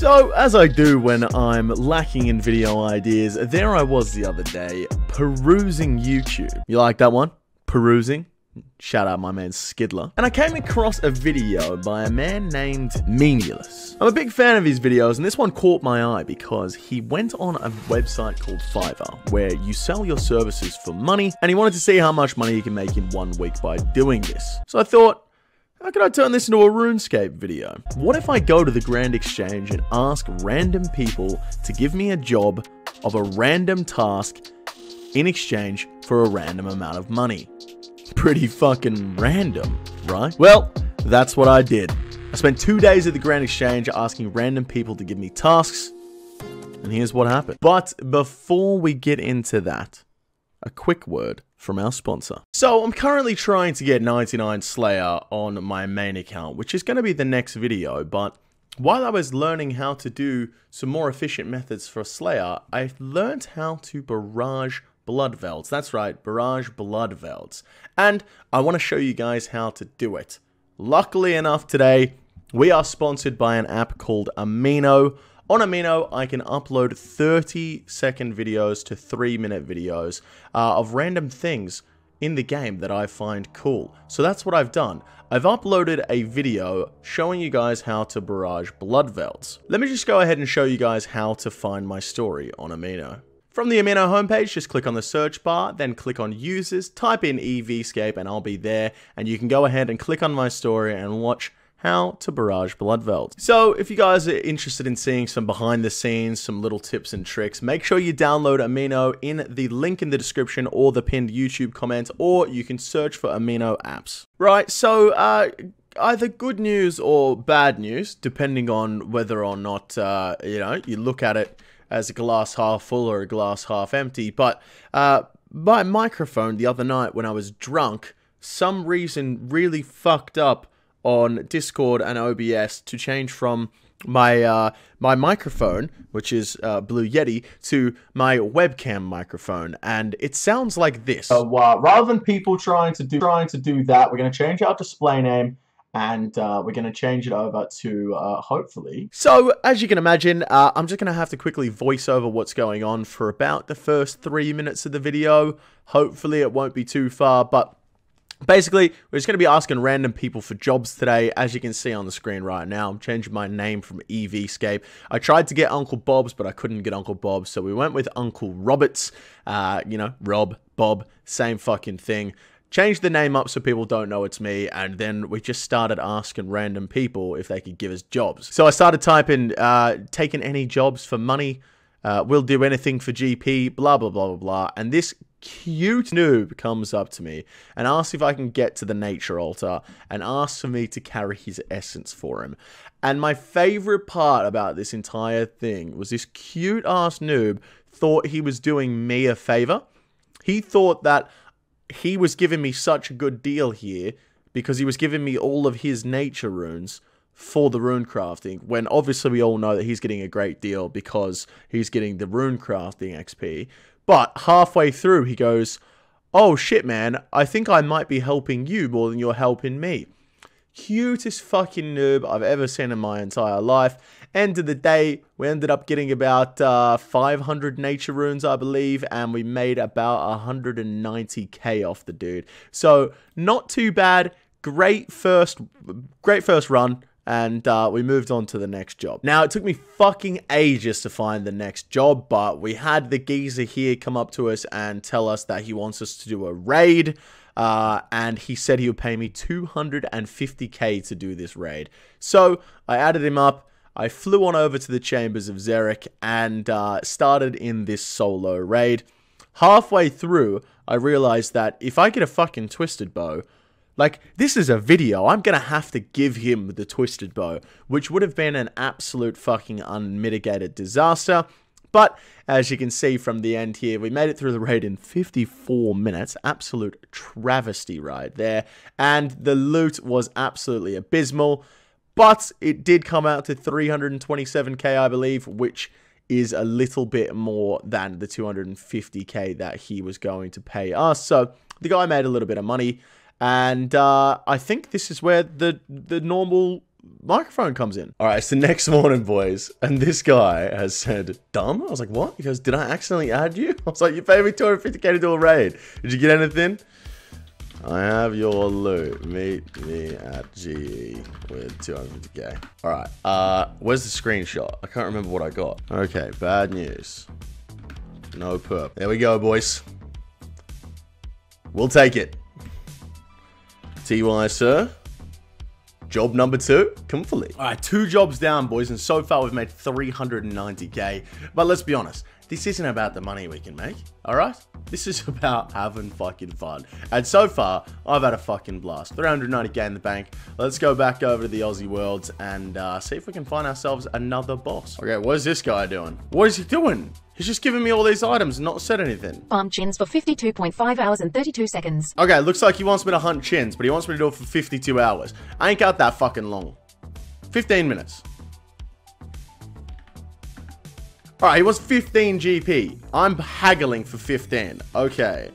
So, as I do when I'm lacking in video ideas, there I was the other day, perusing YouTube. You like that one? Perusing? Shout out my man Skiddler. And I came across a video by a man named Meanulous. I'm a big fan of his videos, and this one caught my eye because he went on a website called Fiverr, where you sell your services for money, and he wanted to see how much money you can make in one week by doing this. So I thought, how can I turn this into a RuneScape video? What if I go to the Grand Exchange and ask random people to give me a job of a random task in exchange for a random amount of money? Pretty fucking random, right? Well, that's what I did. I spent two days at the Grand Exchange asking random people to give me tasks, and here's what happened. But before we get into that, a quick word from our sponsor. So I'm currently trying to get 99 Slayer on my main account, which is going to be the next video, but while I was learning how to do some more efficient methods for Slayer, I learned how to barrage blood velds. That's right, barrage blood velds. And I want to show you guys how to do it. Luckily enough today, we are sponsored by an app called Amino. On Amino, I can upload 30 second videos to 3 minute videos uh, of random things in the game that I find cool. So that's what I've done. I've uploaded a video showing you guys how to barrage blood velds. Let me just go ahead and show you guys how to find my story on Amino. From the Amino homepage, just click on the search bar, then click on users, type in EVScape and I'll be there. And you can go ahead and click on my story and watch how to barrage Bloodveld. So if you guys are interested in seeing some behind the scenes, some little tips and tricks, make sure you download Amino in the link in the description or the pinned YouTube comment, or you can search for Amino apps. Right, so uh, either good news or bad news, depending on whether or not, uh, you know, you look at it as a glass half full or a glass half empty, but uh, my microphone the other night when I was drunk, some reason really fucked up on Discord and OBS to change from my uh, my microphone, which is uh, Blue Yeti, to my webcam microphone, and it sounds like this. So uh, rather than people trying to do trying to do that, we're going to change our display name. And uh, we're going to change it over to uh, hopefully. So, as you can imagine, uh, I'm just going to have to quickly voice over what's going on for about the first three minutes of the video. Hopefully, it won't be too far, but Basically, we're just going to be asking random people for jobs today. As you can see on the screen right now, I'm changing my name from EVScape. I tried to get Uncle Bob's, but I couldn't get Uncle Bob's, so we went with Uncle Roberts. Uh, you know, Rob, Bob, same fucking thing. Changed the name up so people don't know it's me, and then we just started asking random people if they could give us jobs. So I started typing, uh, taking any jobs for money, uh, we'll do anything for GP, blah, blah, blah, blah, blah. And this cute noob comes up to me and asks if I can get to the nature altar and asks for me to carry his essence for him. And my favorite part about this entire thing was this cute ass noob thought he was doing me a favor. He thought that he was giving me such a good deal here because he was giving me all of his nature runes for the rune crafting when obviously we all know that he's getting a great deal because he's getting the rune crafting XP but halfway through, he goes, Oh shit, man, I think I might be helping you more than you're helping me. Cutest fucking noob I've ever seen in my entire life. End of the day, we ended up getting about uh, 500 nature runes, I believe, and we made about 190k off the dude. So, not too bad. Great first, great first run and uh, we moved on to the next job. Now, it took me fucking ages to find the next job, but we had the geezer here come up to us and tell us that he wants us to do a raid. Uh, and he said he would pay me 250k to do this raid. So I added him up. I flew on over to the chambers of Xeric and uh, started in this solo raid. Halfway through, I realized that if I get a fucking twisted bow, like, this is a video. I'm going to have to give him the Twisted Bow, which would have been an absolute fucking unmitigated disaster. But as you can see from the end here, we made it through the raid in 54 minutes. Absolute travesty right there. And the loot was absolutely abysmal. But it did come out to 327k, I believe, which is a little bit more than the 250k that he was going to pay us. So the guy made a little bit of money. And uh, I think this is where the the normal microphone comes in. All right, so next morning, boys, and this guy has said, dumb? I was like, what? He goes, did I accidentally add you? I was like, you paid me 250k to do a raid. Did you get anything? I have your loot. Meet me at GE with 250k. All right. Uh, where's the screenshot? I can't remember what I got. Okay, bad news. No perp. There we go, boys. We'll take it. TY, sir. Job number two, complete. All right, two jobs down, boys, and so far we've made 390k. But let's be honest, this isn't about the money we can make, all right? This is about having fucking fun. And so far, I've had a fucking blast. 390k in the bank. Let's go back over to the Aussie Worlds and uh, see if we can find ourselves another boss. Okay, what is this guy doing? What is he doing? He's just giving me all these items and not said anything. Farm chins for 52.5 hours and 32 seconds. Okay, looks like he wants me to hunt chins, but he wants me to do it for 52 hours. I ain't got that fucking long. 15 minutes. Alright, he wants 15 GP. I'm haggling for 15. Okay.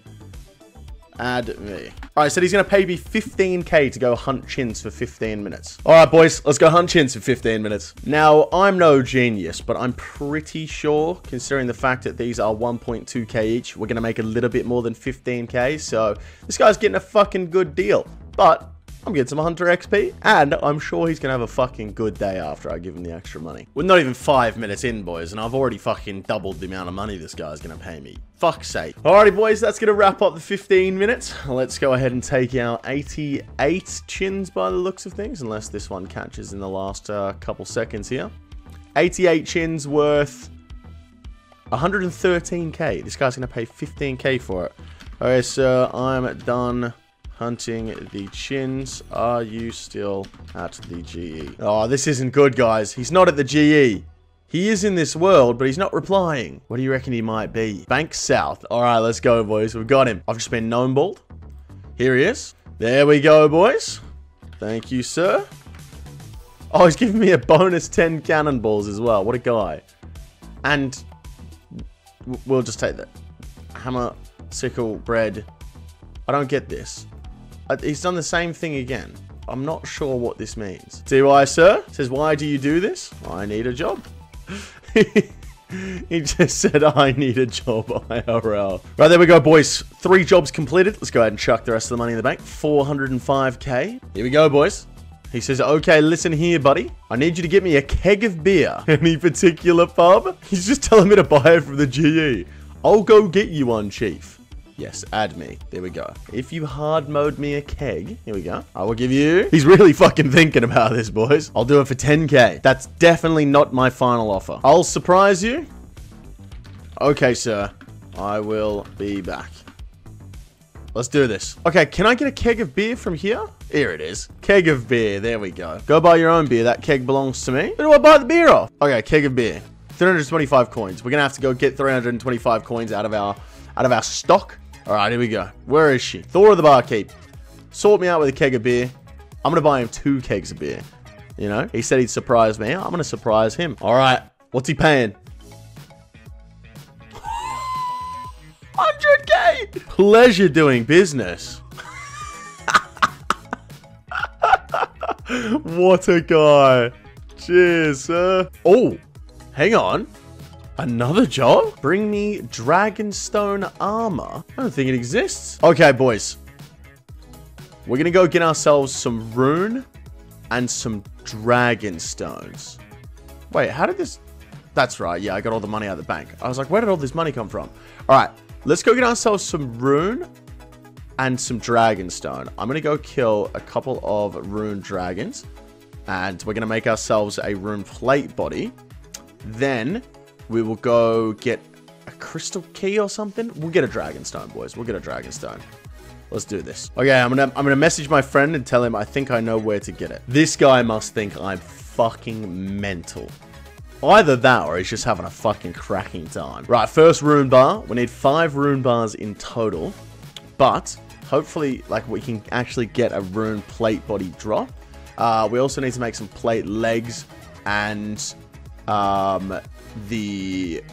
Add me. Alright, so he's going to pay me 15k to go hunt chins for 15 minutes. Alright, boys, let's go hunt chins for 15 minutes. Now, I'm no genius, but I'm pretty sure, considering the fact that these are 1.2k each, we're going to make a little bit more than 15k, so this guy's getting a fucking good deal. But I'm getting some Hunter XP, and I'm sure he's gonna have a fucking good day after I give him the extra money. We're not even five minutes in, boys, and I've already fucking doubled the amount of money this guy's gonna pay me. Fuck's sake. Alrighty, boys, that's gonna wrap up the 15 minutes. Let's go ahead and take out 88 chins by the looks of things, unless this one catches in the last uh, couple seconds here. 88 chins worth 113k. This guy's gonna pay 15k for it. Okay, so I'm done hunting the chins. Are you still at the GE? Oh, this isn't good, guys. He's not at the GE. He is in this world, but he's not replying. What do you reckon he might be? Bank South. All right, let's go, boys. We've got him. I've just been known balled. Here he is. There we go, boys. Thank you, sir. Oh, he's giving me a bonus 10 cannonballs as well. What a guy. And we'll just take that. Hammer, sickle, bread. I don't get this. He's done the same thing again. I'm not sure what this means. Why, sir? Says, why do you do this? I need a job. he just said, I need a job, IRL. Right, there we go, boys. Three jobs completed. Let's go ahead and chuck the rest of the money in the bank. 405k. Here we go, boys. He says, okay, listen here, buddy. I need you to get me a keg of beer. Any particular pub? He's just telling me to buy it from the GE. I'll go get you one, chief. Yes, add me. There we go. If you hard mode me a keg, here we go. I will give you... He's really fucking thinking about this, boys. I'll do it for 10k. That's definitely not my final offer. I'll surprise you. Okay, sir. I will be back. Let's do this. Okay, can I get a keg of beer from here? Here it is. Keg of beer. There we go. Go buy your own beer. That keg belongs to me. Who do I buy the beer off? Okay, keg of beer. 325 coins. We're gonna have to go get 325 coins out of our out of our stock. All right, here we go. Where is she? Thor of the Barkeep. Sort me out with a keg of beer. I'm going to buy him two kegs of beer. You know, he said he'd surprise me. I'm going to surprise him. All right, what's he paying? 100k! Pleasure doing business. what a guy. Cheers, sir. Oh, hang on. Another job? Bring me Dragonstone armor. I don't think it exists. Okay, boys. We're gonna go get ourselves some rune and some dragon stones. Wait, how did this... That's right, yeah, I got all the money out of the bank. I was like, where did all this money come from? All right, let's go get ourselves some rune and some dragonstone. I'm gonna go kill a couple of rune dragons. And we're gonna make ourselves a rune plate body. Then we will go get a crystal key or something. We'll get a dragonstone, boys. We'll get a dragonstone. Let's do this. Okay, I'm gonna I'm gonna message my friend and tell him I think I know where to get it. This guy must think I'm fucking mental. Either that or he's just having a fucking cracking time. Right, first rune bar. We need five rune bars in total. But hopefully, like, we can actually get a rune plate body drop. Uh, we also need to make some plate legs and um, the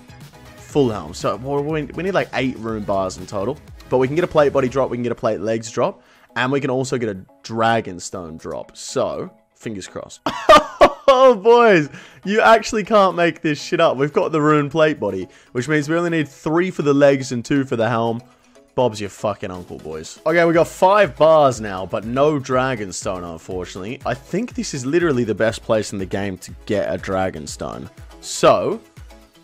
full helm. So we need like eight rune bars in total. But we can get a plate body drop, we can get a plate legs drop, and we can also get a dragon stone drop. So Fingers crossed. oh, boys. You actually can't make this shit up. We've got the rune plate body, which means we only need three for the legs and two for the helm. Bob's your fucking uncle, boys. Okay, we got five bars now, but no Dragonstone, unfortunately. I think this is literally the best place in the game to get a Dragonstone. So,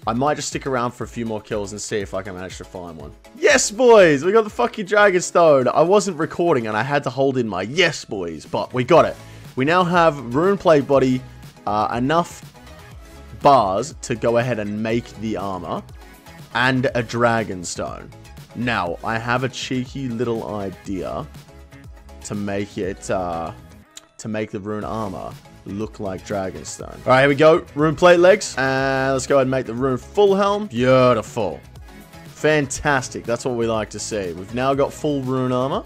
I might just stick around for a few more kills and see if I can manage to find one. Yes, boys! We got the fucking Dragon Stone. I wasn't recording and I had to hold in my yes, boys, but we got it. We now have Rune Plate Body, uh, enough bars to go ahead and make the armor, and a Dragon Stone. Now, I have a cheeky little idea to make it, uh, to make the rune armor look like Dragonstone. All right, here we go. Rune plate legs. And let's go ahead and make the rune full helm. Beautiful. Fantastic. That's what we like to see. We've now got full rune armor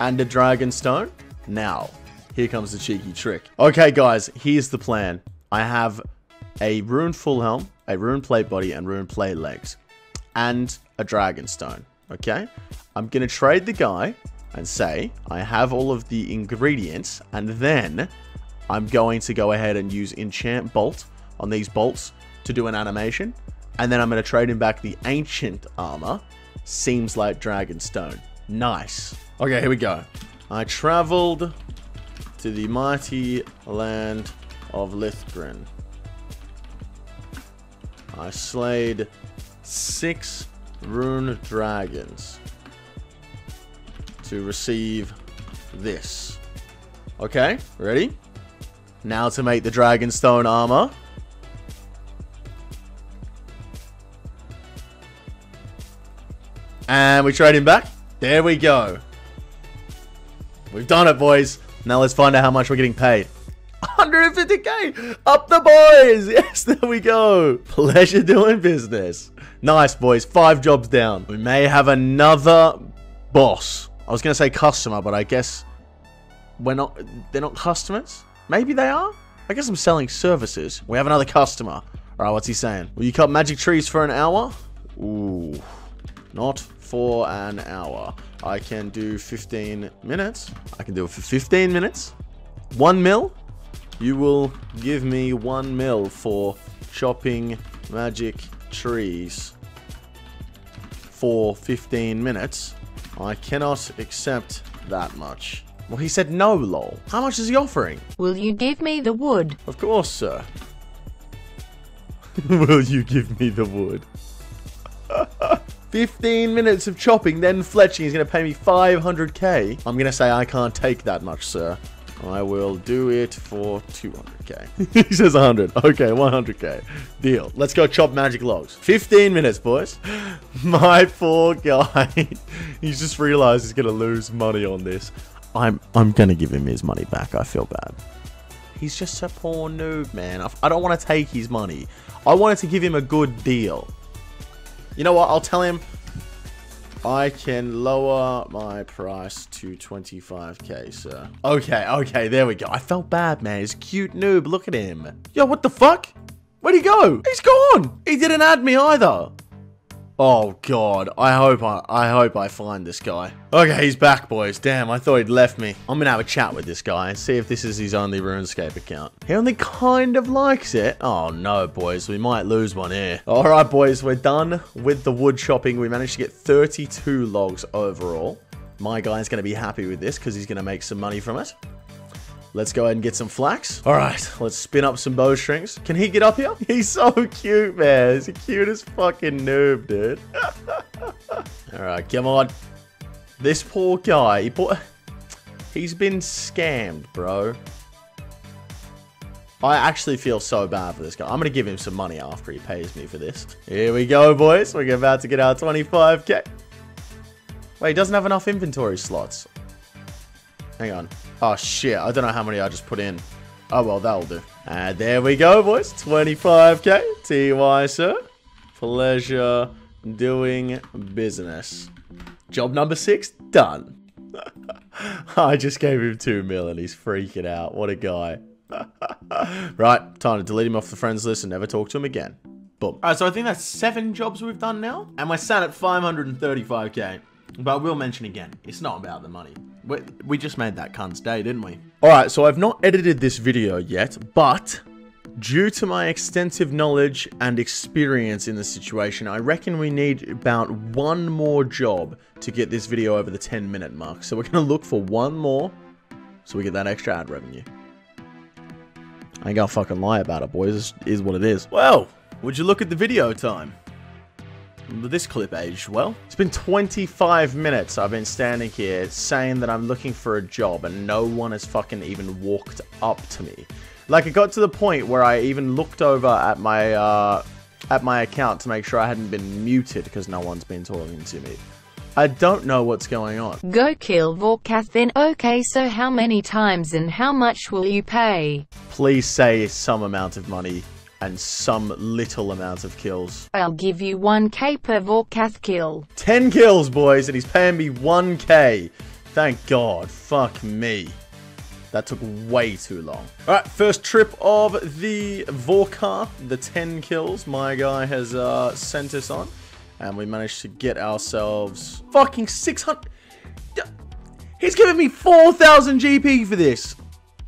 and a Dragonstone. Now, here comes the cheeky trick. Okay, guys, here's the plan. I have a rune full helm, a rune plate body, and rune plate legs. And a Dragonstone okay? I'm going to trade the guy and say I have all of the ingredients and then I'm going to go ahead and use enchant bolt on these bolts to do an animation. And then I'm going to trade him back the ancient armor. Seems like dragonstone. Nice. Okay here we go. I traveled to the mighty land of Lithkren I slayed six rune dragons to receive this. Okay, ready? Now to make the Dragonstone armor. And we trade him back. There we go. We've done it, boys. Now let's find out how much we're getting paid. 150k! Up the boys! Yes, there we go. Pleasure doing business. Nice, boys. Five jobs down. We may have another boss. I was going to say customer, but I guess we're not... They're not customers? Maybe they are? I guess I'm selling services. We have another customer. All right, what's he saying? Will you cut magic trees for an hour? Ooh. Not for an hour. I can do 15 minutes. I can do it for 15 minutes. One mil. You will give me one mil for chopping magic trees for 15 minutes. I cannot accept that much. Well, he said no, lol. How much is he offering? Will you give me the wood? Of course, sir. Will you give me the wood? 15 minutes of chopping, then fletching. He's going to pay me 500k. I'm going to say I can't take that much, sir. I will do it for 200k. he says 100. Okay, 100k. Deal. Let's go chop magic logs. 15 minutes, boys. My poor guy. he's just realized he's going to lose money on this. I'm I'm to give him his money back. I feel bad. He's just a poor noob, man. I don't want to take his money. I wanted to give him a good deal. You know what? I'll tell him I can lower my price to 25k, sir. Okay, okay, there we go. I felt bad, man. He's cute noob. Look at him. Yo, what the fuck? Where'd he go? He's gone. He didn't add me either. Oh god, I hope I I hope I find this guy. Okay, he's back, boys. Damn, I thought he'd left me. I'm gonna have a chat with this guy and see if this is his only RuneScape account. He only kind of likes it. Oh no, boys, we might lose one here. Alright, boys, we're done with the wood chopping. We managed to get 32 logs overall. My guy's gonna be happy with this because he's gonna make some money from it. Let's go ahead and get some flax. All right, let's spin up some bowstrings. Can he get up here? He's so cute, man. He's the cutest fucking noob, dude. All right, come on. This poor guy, he bought... He's been scammed, bro. I actually feel so bad for this guy. I'm going to give him some money after he pays me for this. Here we go, boys. We're about to get our 25k. Wait, he doesn't have enough inventory slots. Hang on. Oh, shit. I don't know how many I just put in. Oh, well, that'll do. And there we go, boys. 25k. TY, sir. Pleasure doing business. Job number six, done. I just gave him two mil and he's freaking out. What a guy. right, time to delete him off the friends list and never talk to him again. Boom. Alright, so I think that's seven jobs we've done now. And we're sat at 535k. But I will mention again, it's not about the money. We, we just made that cunt's day, didn't we? Alright, so I've not edited this video yet, but due to my extensive knowledge and experience in the situation, I reckon we need about one more job to get this video over the 10 minute mark. So we're going to look for one more so we get that extra ad revenue. I ain't gonna fucking lie about it, boys. This is what it is. Well, would you look at the video time? This clip aged well. It's been 25 minutes I've been standing here saying that I'm looking for a job and no one has fucking even walked up to me. Like, it got to the point where I even looked over at my, uh, at my account to make sure I hadn't been muted because no one's been talking to me. I don't know what's going on. Go kill Vorkath then. Okay, so how many times and how much will you pay? Please say some amount of money and some little amount of kills. I'll give you 1k per Vorkath kill. 10 kills, boys, and he's paying me 1k. Thank God. Fuck me. That took way too long. Alright, first trip of the Vorkath, the 10 kills my guy has uh, sent us on. And we managed to get ourselves fucking 600... He's giving me 4,000 GP for this.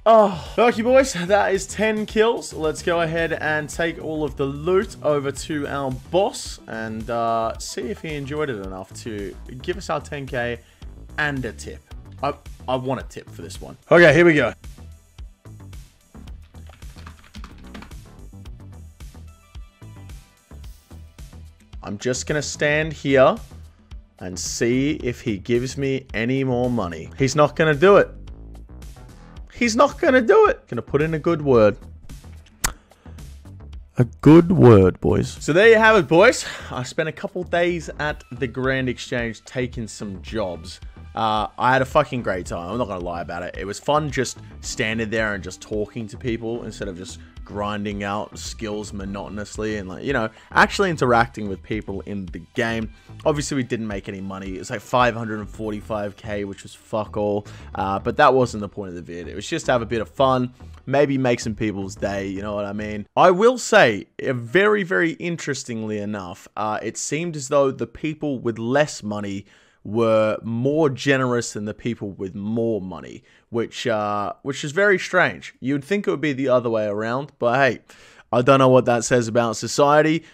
Oh, okay, boys, that is 10 kills. Let's go ahead and take all of the loot over to our boss and uh, see if he enjoyed it enough to give us our 10k and a tip. I, I want a tip for this one. Okay, here we go. I'm just going to stand here and see if he gives me any more money. He's not going to do it. He's not going to do it. Going to put in a good word. A good word, boys. So there you have it, boys. I spent a couple days at the Grand Exchange taking some jobs. Uh, I had a fucking great time. I'm not going to lie about it. It was fun just standing there and just talking to people instead of just grinding out skills monotonously and like, you know, actually interacting with people in the game. Obviously, we didn't make any money. It was like 545k, which was fuck all. Uh, but that wasn't the point of the vid. It was just to have a bit of fun, maybe make some people's day, you know what I mean? I will say, uh, very, very interestingly enough, uh, it seemed as though the people with less money were more generous than the people with more money, which uh, which is very strange. You would think it would be the other way around, but hey, I don't know what that says about society.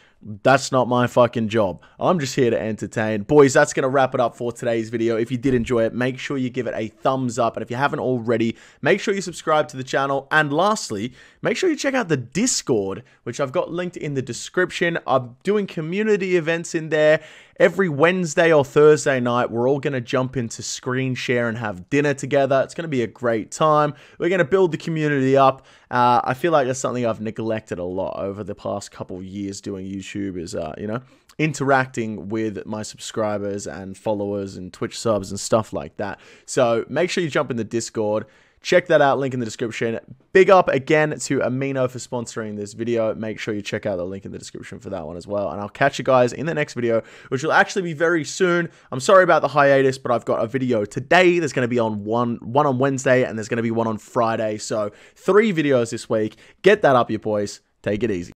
That's not my fucking job. I'm just here to entertain. Boys, that's going to wrap it up for today's video. If you did enjoy it, make sure you give it a thumbs up. And if you haven't already, make sure you subscribe to the channel. And lastly, make sure you check out the Discord, which I've got linked in the description. I'm doing community events in there. Every Wednesday or Thursday night, we're all going to jump into screen share and have dinner together. It's going to be a great time. We're going to build the community up. Uh, I feel like that's something I've neglected a lot over the past couple years doing YouTube is, uh, you know, interacting with my subscribers and followers and Twitch subs and stuff like that. So make sure you jump in the Discord. Check that out, link in the description. Big up again to Amino for sponsoring this video. Make sure you check out the link in the description for that one as well. And I'll catch you guys in the next video, which will actually be very soon. I'm sorry about the hiatus, but I've got a video today. There's going to be on one, one on Wednesday, and there's going to be one on Friday. So three videos this week. Get that up, you boys. Take it easy.